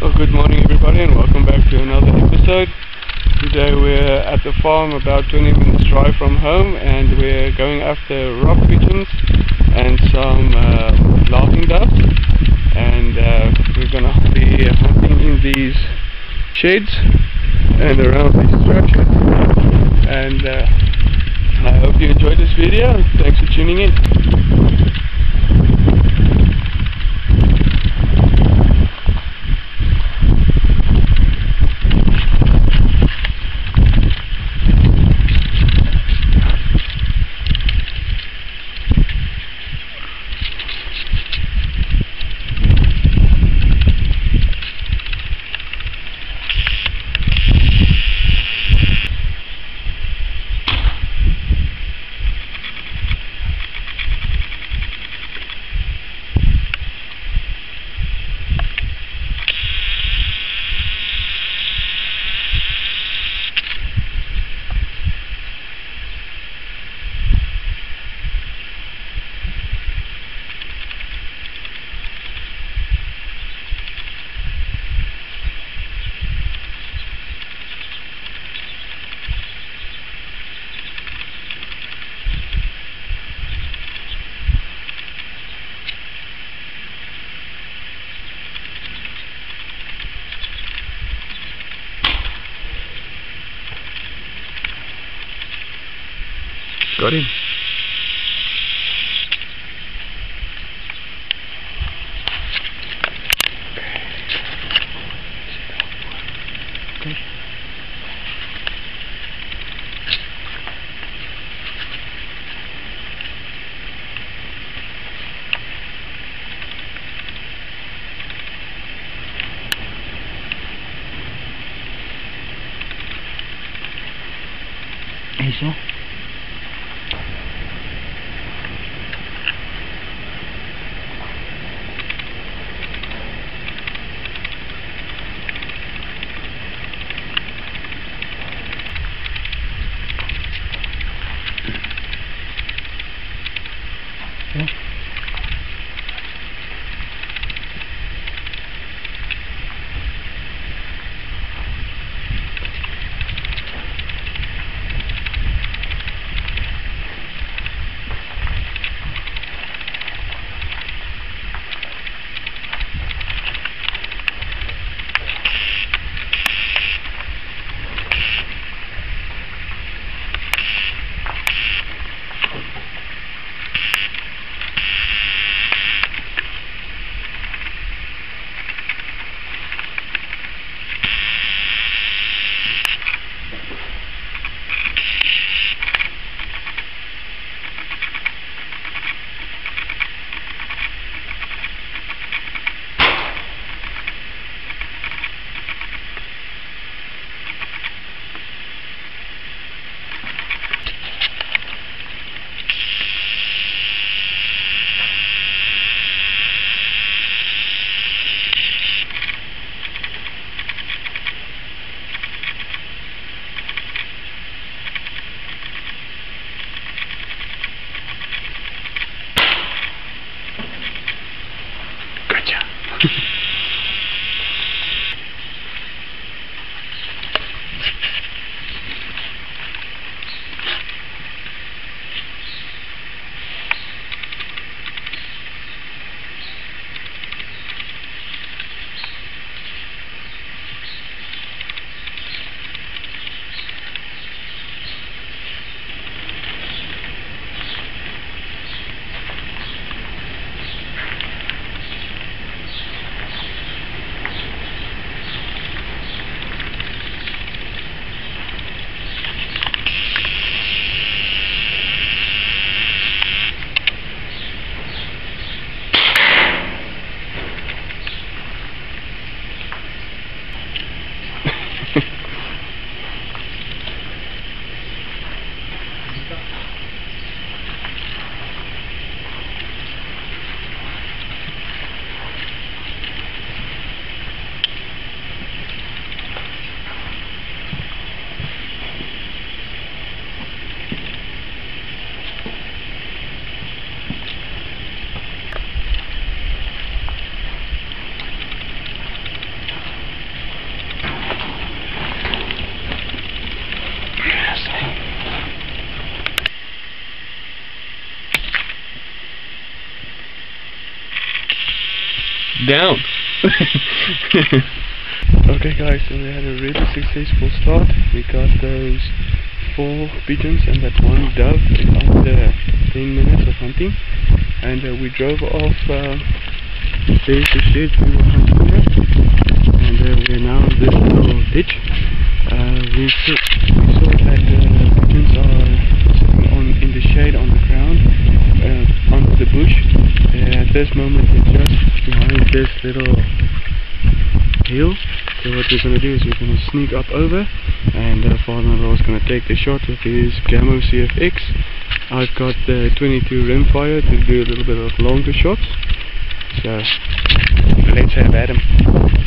Well, good morning everybody and welcome back to another episode. Today we're at the farm about 20 minutes drive from home and we're going after rock pigeons and some uh, laughing doves and uh, we're gonna be hunting in these sheds and around these structures and uh, I hope you enjoyed this video. Thanks for tuning in. Got down. okay guys, so we had a really successful start. We got those four pigeons and that one dove in under 10 minutes of hunting. And uh, we drove off uh, there's the shed we were hunting at. And uh, we're now in this little ditch. Uh, we, saw, we saw that uh, pigeons are sitting on, in the shade on the ground under the bush. Uh, at this moment we're just behind this little hill. So what we're going to do is we're going to sneak up over and uh, father-in-law is going to take the shot with his Gamo CFX. I've got the 22 rimfire to do a little bit of longer shots. So let's have at him.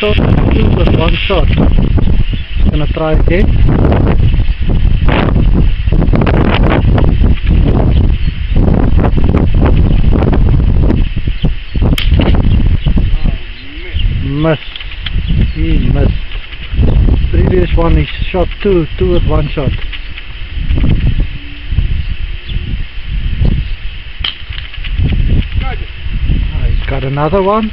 Shot two one shot? Gonna try again. Missed. He missed. Previous one he shot two, two with one shot. Ah, he's got another one.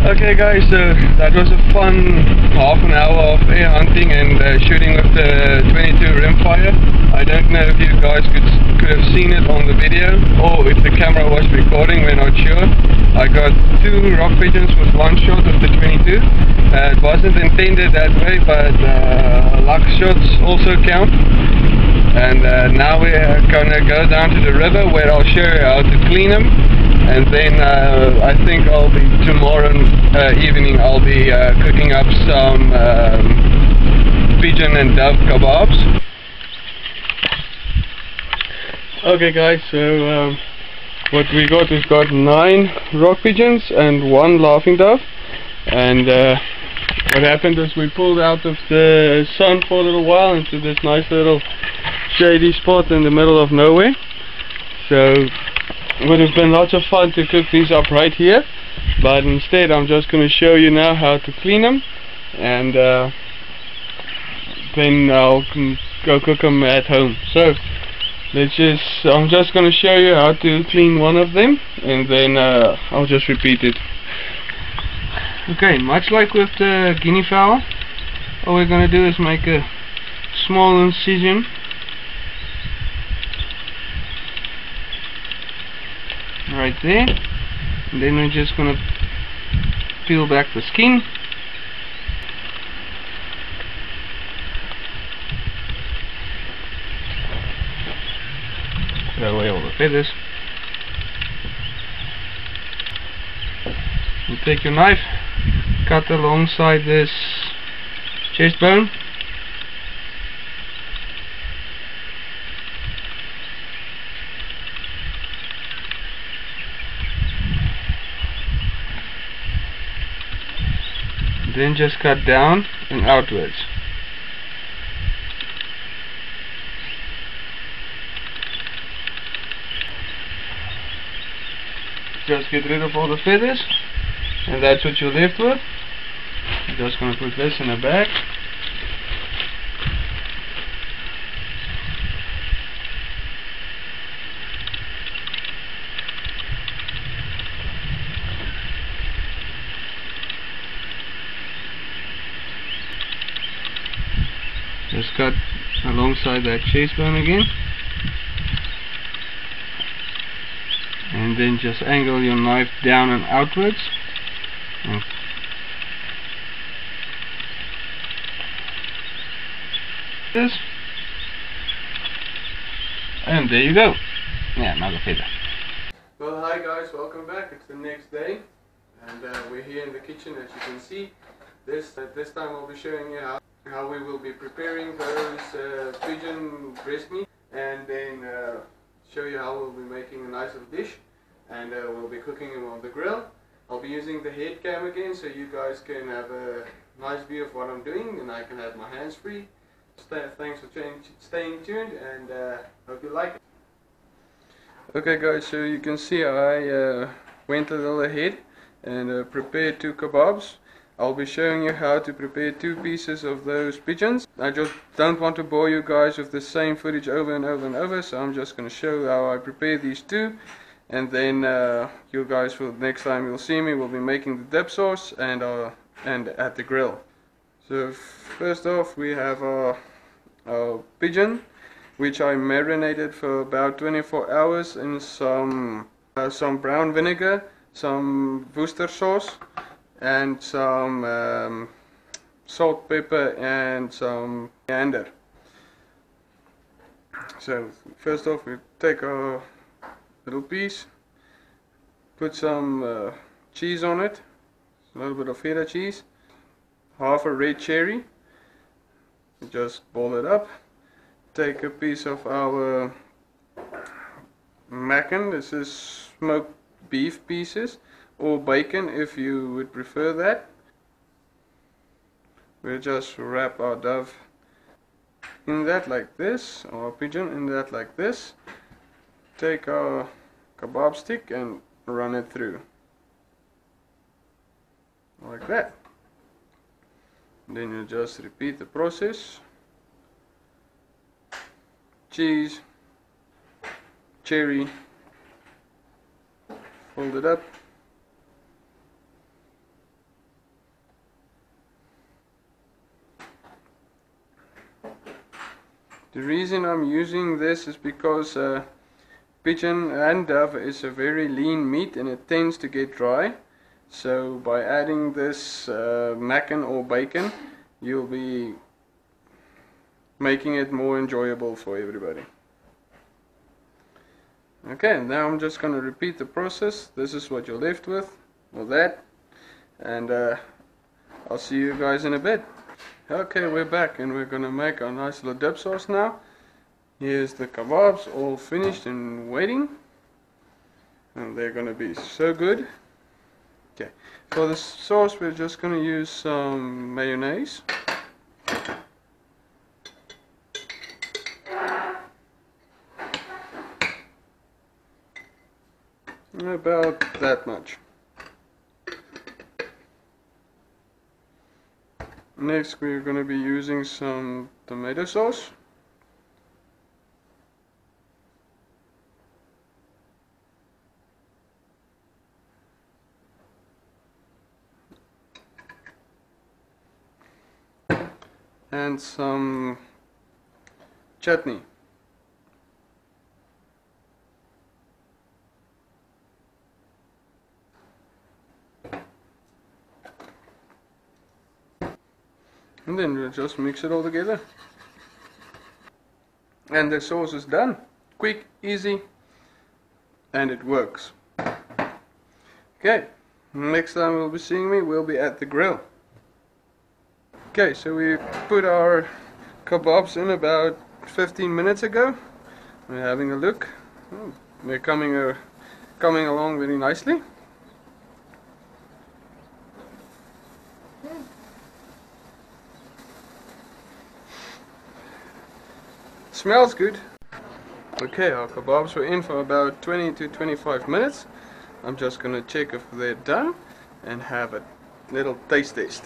Okay guys, so that was a fun half an hour of air hunting and uh, shooting with the 22 rimfire. I don't know if you guys could could have seen it on the video or if the camera was recording, we're not sure. I got two rock pigeons with one shot of the 22. Uh, it wasn't intended that way, but uh, luck shots also count. And uh, now we're gonna go down to the river where I'll show you how to clean them. And then uh, I think evening. I'll be uh, cooking up some um, pigeon and dove kebabs. Okay, guys. So um, what we got? We've got nine rock pigeons and one laughing dove. And uh, what happened is we pulled out of the sun for a little while into this nice little shady spot in the middle of nowhere. So it would have been lots of fun to cook these up right here. But instead I'm just going to show you now how to clean them and uh, then I'll go cook them at home. So let's just I'm just going to show you how to clean one of them and then uh, I'll just repeat it. Okay much like with the guinea fowl all we're going to do is make a small incision. Right there then we're just gonna peel back the skin. Throw away all the feathers. You take your knife cut alongside this chest bone then just cut down and outwards. Just get rid of all the feathers and that's what you're left with. I'm just gonna put this in the bag just cut that chase bone again. And then just angle your knife down and outwards. And this and there you go. Yeah another feather. Well hi guys welcome back. It's the next day. And uh, we're here in the kitchen as you can see. This uh, this time I'll be showing you how, how we will be preparing those uh, pigeon breast meat and then uh, show you how we'll be making a nice little dish. And uh, we'll be cooking them on the grill. I'll be using the head cam again so you guys can have a nice view of what I'm doing and I can have my hands free. Thanks for staying tuned and uh, hope you like it. Okay guys so you can see I uh, went a little ahead and uh, prepared two kebabs I'll be showing you how to prepare two pieces of those pigeons. I just don't want to bore you guys with the same footage over and over and over, so I'm just going to show how I prepare these two. And then uh, you guys will, next time you'll see me, we'll be making the dip sauce and, uh, and at the grill. So first off we have our, our pigeon, which I marinated for about 24 hours in some, uh, some brown vinegar, some Worcester sauce, and some um, salt, pepper, and some coriander. So first off, we take our little piece, put some uh, cheese on it, a little bit of feta cheese, half a red cherry. Just ball it up. Take a piece of our macon. This is smoked beef pieces or bacon if you would prefer that. We'll just wrap our dove in that like this, or pigeon in that like this. Take our kebab stick and run it through. Like that. Then you just repeat the process. Cheese, cherry, fold it up The reason I'm using this is because uh, pigeon and dove is a very lean meat and it tends to get dry. So by adding this uh, macon or bacon, you'll be making it more enjoyable for everybody. Okay, now I'm just going to repeat the process. This is what you're left with, or that. And uh, I'll see you guys in a bit. Okay, we're back and we're gonna make our nice little dip sauce now. Here's the kebabs all finished and waiting. And they're gonna be so good. Okay, for the sauce we're just gonna use some mayonnaise. About that much. Next we're going to be using some tomato sauce. and some chutney. Then we'll just mix it all together. And the sauce is done. Quick, easy, and it works. Okay, next time you'll be seeing me, we'll be at the grill. Okay, so we put our kebabs in about 15 minutes ago. We're having a look. Oh, they're coming, uh, coming along very nicely. Smells good. Okay, our kebabs were in for about 20 to 25 minutes. I'm just gonna check if they're done and have a little taste test.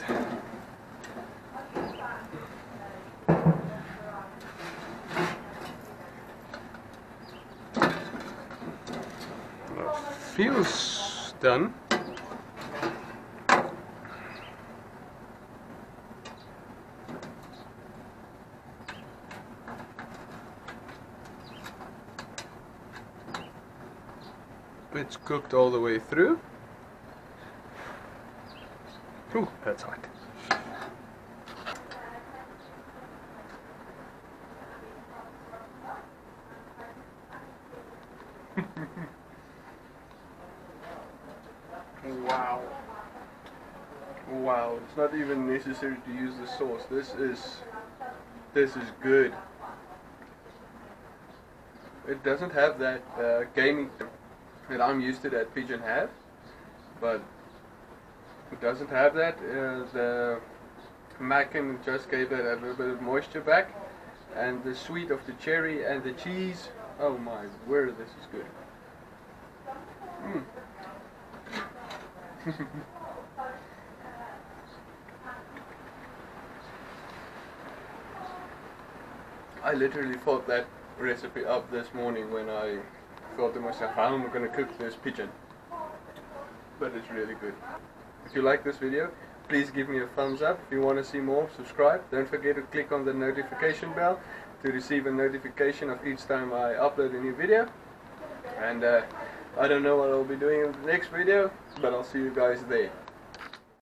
feels done. It's cooked all the way through. Ooh, that's hot. wow. Wow, it's not even necessary to use the sauce. This is this is good. It doesn't have that uh, gamey that I'm used to that pigeon have, but it doesn't have that. Uh, the Macon just gave it a little bit of moisture back, and the sweet of the cherry and the cheese. Oh my word, this is good. Mm. I literally thought that recipe up this morning when I thought to myself, how am I going to cook this pigeon? But it's really good. If you like this video, please give me a thumbs up. If you want to see more, subscribe. Don't forget to click on the notification bell to receive a notification of each time I upload a new video. And uh, I don't know what I'll be doing in the next video, but I'll see you guys there.